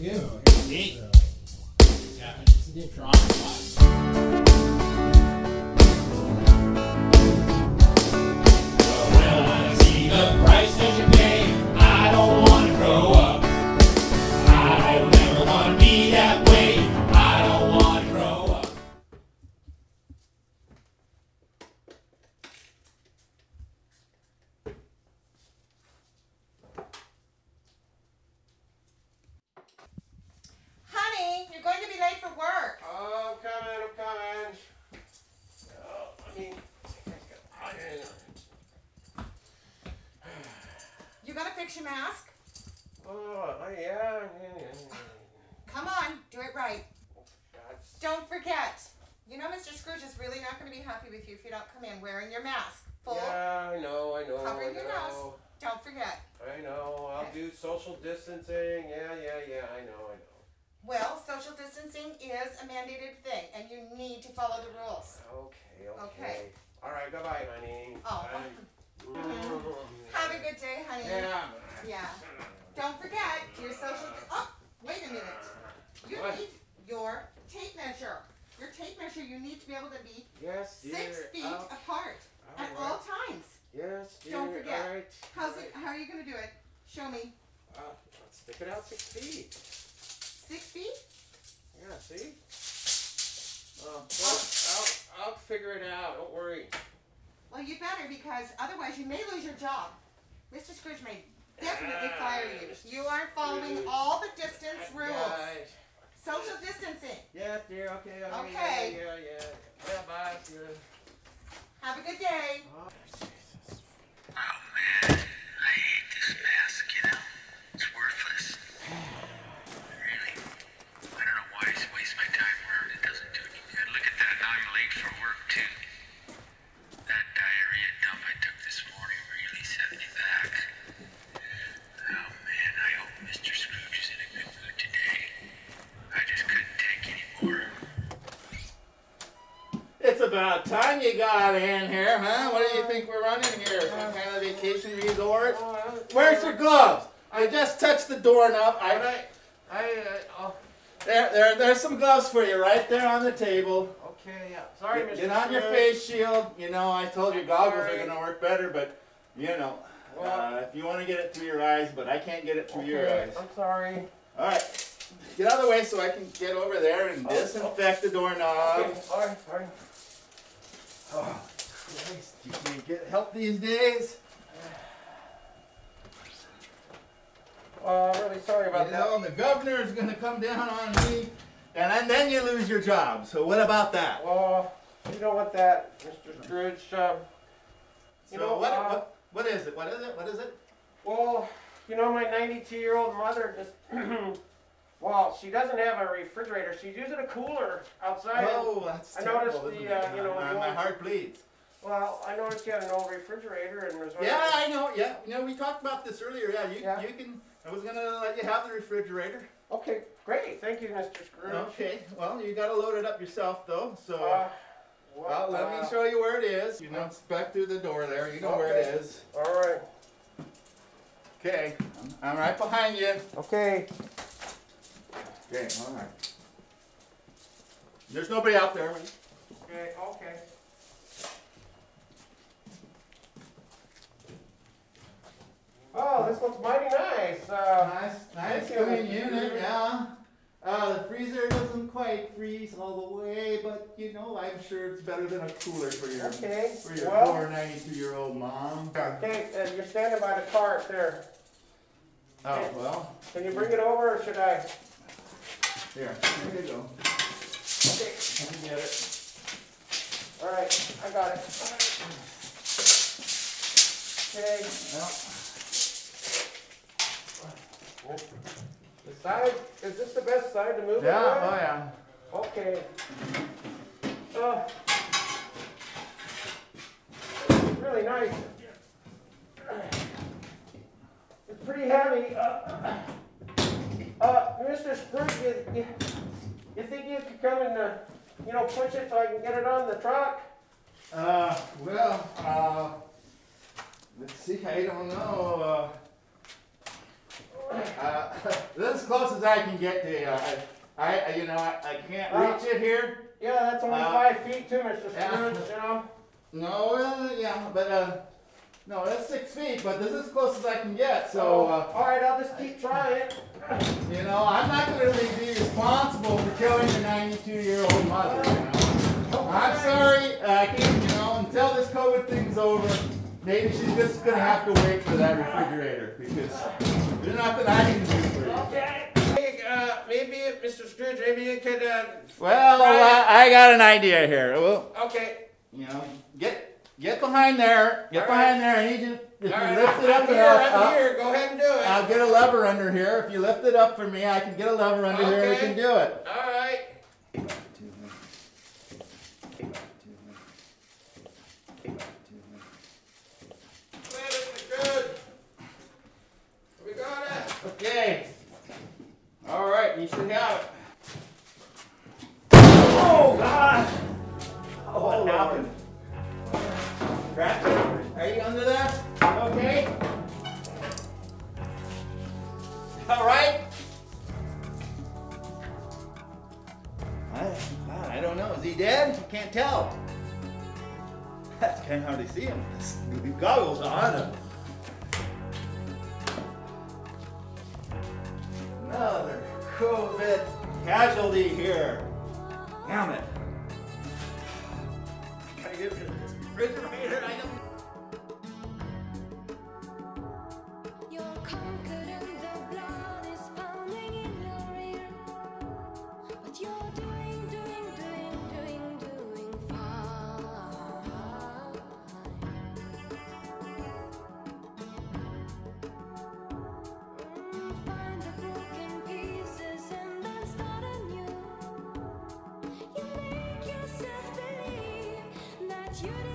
we go. See? So, Yeah. You gotta fix your mask. oh, yeah. Come on, do it right. Don't forget. You know Mr. Scrooge is really not going to be happy with you if you don't come in wearing your mask. Full. Yeah, I know, I know, Covering I your know. Don't forget. I know, I'll do social distancing. Yeah, yeah, yeah, I know, I know. Well, social distancing is a mandated thing, and you need to follow the rules. Okay, okay. Okay. All right, goodbye, honey. Oh. Bye. Have a good day, honey. Yeah. Yeah. Don't forget your social. Oh, wait a minute. You What? need your tape measure. Your tape measure. You need to be able to be Yes, six feet Oh, apart at right. all times. Yes, dear. Don't forget. All right. How's all it? How are you gonna do it? Show me. Uh, let's stick it out six feet. Six feet. Yeah, see? Oh, well, I'll, I'll figure it out. Don't worry. Well, you better because otherwise you may lose your job. Mr. Scrooge may definitely fire you. You aren't following all the distance rules. Social distancing. Yeah, dear. Okay. okay, Okay. Yeah, yeah, yeah. Bye. Yeah. Have a good day. About time you got in here, huh? What do you think we're running here? Some kind of vacation resort? Where's your gloves? I just touched the doorknob. I, I, I, I, oh, there, there, there's some gloves for you right there on the table. okay, yeah. Sorry, Mr. get on your face shield. You know, I told you goggles are going to work better, but you know, uh, if you want to get it through your eyes, but I can't get it through your eyes. I'm sorry. All right, get out of the way so I can get over there and disinfect the doorknob. Okay, sorry, sorry. Oh, Christ, you can't get help these days. Oh, I'm really sorry about You that. know, the governor is going to come down on me, and then, then you lose your job. So what about that? Well, you know what that, Mr. Scrooge, um, you So know, what, uh, what, what is it? What is it? What is it? well, you know, my 92-year-old mother just, well, she doesn't have a refrigerator. She's using a cooler outside. Oh, that's I terrible, noticed the, uh, you know, my, my heart bleeds. Well, I noticed you had an old refrigerator and was Yeah, I know. Yeah, you know, we talked about this earlier. Yeah, you, Yeah. you can. I was gonna let you have the refrigerator. Okay, great. Thank you, Mr. Scrooge. Okay. Well, you gotta load it up yourself, though. So. Uh, well, let uh, me show you where it is. You know, it's back through the door there. You know where it is. All right. Okay, I'm right behind you. Okay. Okay, all right. There's nobody out there. Okay, okay. Oh, this looks mighty nice. Uh, Nice, nice Thank clean unit, yeah. Uh, the freezer doesn't quite freeze all the way, but you know, I'm sure it's better than a cooler for your okay. for your Well, poor 92 year old mom. okay, uh, you're standing by the cart there. Oh well, Can you bring it over or should I? Here, here you go. Okay. Let me get it. All right, I got it. Okay. Well, The side, is this the best side to move yeah, oh yeah. Okay. Uh, really nice. It's pretty heavy. Uh, uh, Mr. Scrooge, you, you, you think you could come and, uh, you know, push it so I can get it on the truck? Uh, well, uh, let's see. I don't know. Uh, Uh, this is as close as I can get to you. I, I, you know, I, I can't reach it here. Yeah, that's only Uh, five feet too, Mr. yeah. You know? No, uh, yeah, but, uh, no, that's six feet, but this is as close as I can get, so, uh, All right, I'll just keep trying. you know, I'm not gonna really be responsible for killing your ninety-two-year-old mother, you know? I'm sorry, uh, I can't, you know, until this COVID thing's over, maybe she's just gonna have to wait for that refrigerator, because there's nothing I can do for you. Okay. Hey, uh, maybe, Mr. Scrooge, maybe you could, uh, Well, Right. I, I got an idea here. Well, okay. you know, get get behind there. Get All behind there. I need you. If All you right, lift it I'm up here, enough, I'm I'll- here, uh, go ahead and do it. I'll get a lever under here. If you lift it up for me, I can get a lever under here and we can do it. All right. Come here, Mr. Scrooge. We got it. Okay. All right, you should have it. Oh, gosh. Oh, what happened? Are you under there? Okay. All right. I, I don't know. Is he dead? I can't tell. I can't hardly see him. These goggles on him. Another COVID casualty here. Damn it. Refrigerator. I don't. You